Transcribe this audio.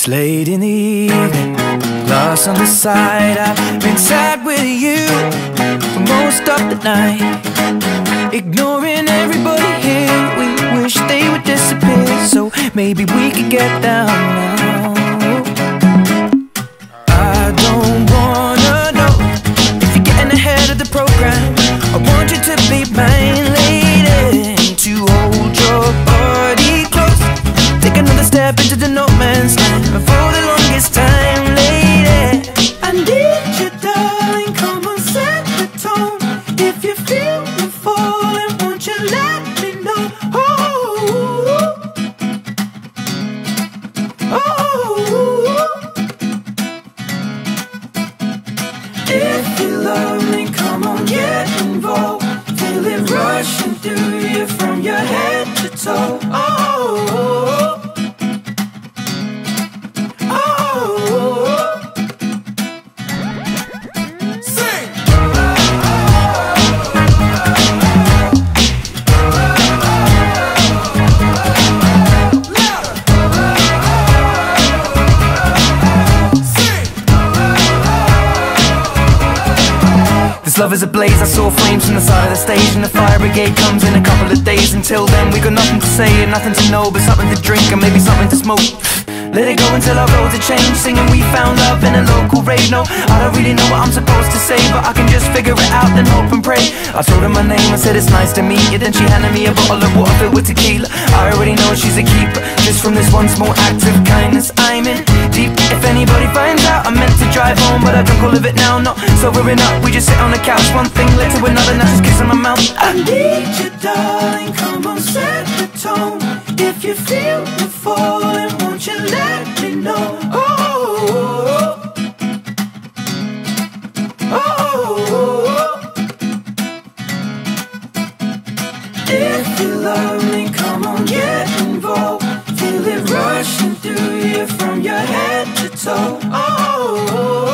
It's late in the evening, lost on the side. I've been sad with you for most of the night. Ignoring everybody here, we wish they would disappear. So maybe we could get down now. Falling, won't you let me know? Oh, oh. If you love me, come on, get involved. Feel it rushing through you from your head to toe. Love is a blaze, I saw flames from the side of the stage And the fire brigade comes in a couple of days. Until then we got nothing to say and nothing to know But something to drink and maybe something to smoke. Let it go until our roads are changed Singing we found love in a local rave. No, I don't really know what I'm supposed to say But I can just figure it out then hope and pray. I told her my name, I said it's nice to meet you. Then she handed me a bottle of water filled with tequila. I already know she's a keeper Just from this one small act of kindness. I'm in deep If anybody finds out I meant to drive home But I drunk all of it now Not sobering up, we just sit on the couch One thing led to another, now she's kissing my mouth. I need you darling, come on set the tone. If you feel me falling, rushing through you from your head to toe. Oh.